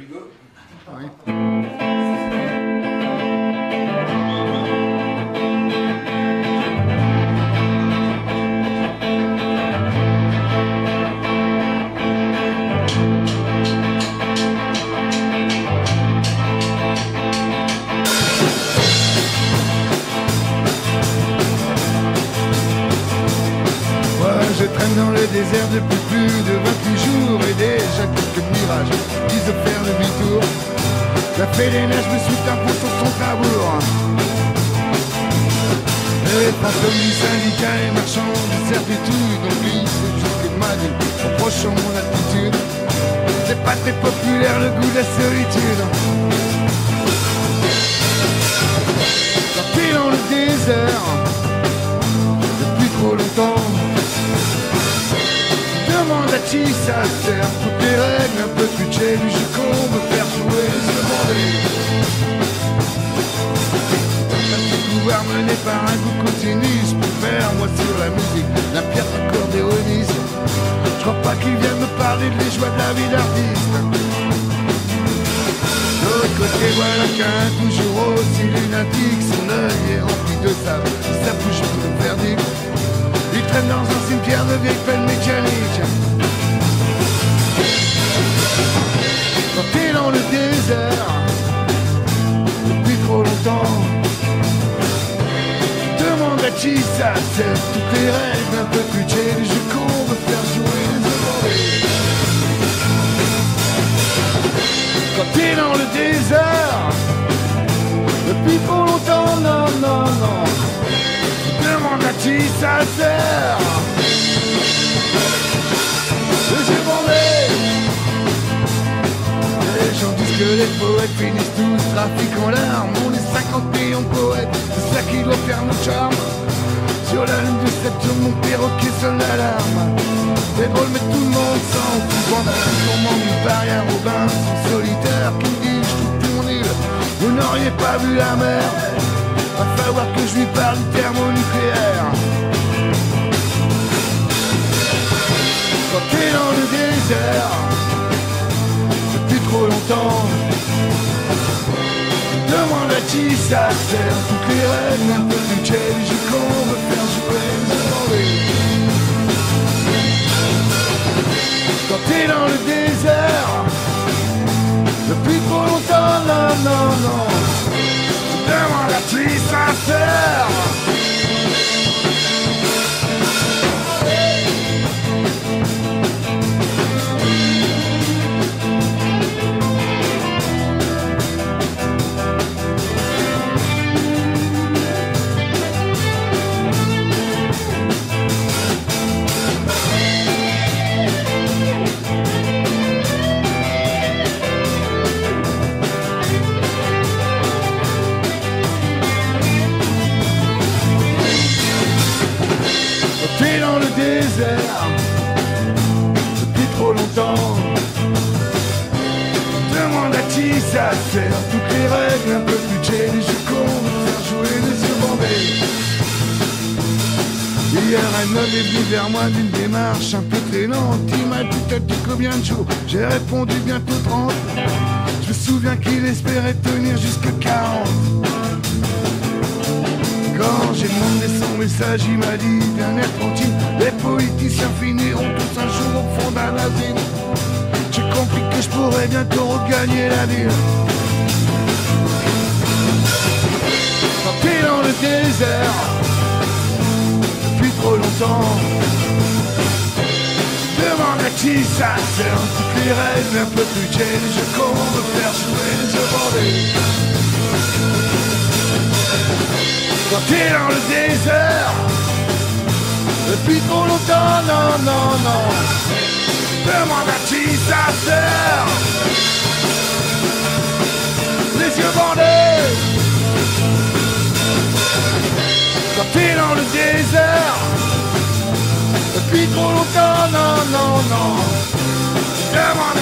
we go? Oui. Dans le désert depuis plus de 28 jours et déjà quelques mirages disent faire demi-tour. La fait des neiges me un peu sur son tabour. Les fantômes du syndicat et marchands de certitude ont glissé jusque ma vie, reprochant mon attitude. C'est pas très populaire le goût de la solitude. Quand t'es dans le désert, Qui ça sert Toutes les règles un peu budget du qu'on veut faire jouer. Se demander pouvoir mené par un goût continu Je préfère moi sur la musique La pierre accordéoniste. Je crois pas qu'ils viennent me parler des joies de la vie d'artiste. De l'autre côté voilà qu'un toujours aussi lunatique Son œil est rempli de sable Ça bouge pour le verdict. Il traîne dans un cimetière de vieilles depuis trop longtemps, demande à qui ça sert. Toutes les règles un peu budget du jeu qu'on faire jouer les demandés. Quand t'es dans le désert, depuis trop longtemps, non, non, non. Demande à qui ça sert que les poètes finissent tous trafic en larmes On est 50 millions de poètes, c'est ça qui doit faire notre charme. Sur la lune du septième, mon perroquet sonne l'alarme. C'est drôle mais tout le monde s'en fout. Qu'on manque du paria Robin son solitaire qui me dit je tout mon île Vous n'auriez pas vu la mer Va falloir que je lui parle du thermonucléaire. Quand t'es dans le longtemps, demande à qui ça sert. Toutes les règles peu budget du qu'on veut faire jouer, depuis trop longtemps. Demande à qui ça sert. Toutes les règles, un peu de budget, les jeux faire jouer les bandés. Hier, un homme est venu vers moi d'une démarche un peu traînante. Il m'a dit T'as dit combien de jours? J'ai répondu bientôt 30. Je me souviens qu'il espérait tenir jusque 40. J'ai demandé son message, il m'a dit d'un air tranquille Les politiciens finiront tous un jour au fond d'un asile J'ai compris que je pourrais bientôt regagner la ville. T'es dans le désert Depuis trop longtemps. Demande à qui ça sert Toutes les règles un peu Les jeux qu'on veut faire jouer les bandés quand t'es dans le désert. Depuis trop longtemps, non, non, non. Demande à qui ça sert Les yeux bandés. Quand t'es dans le désert. Depuis trop longtemps, non, non, non. Demande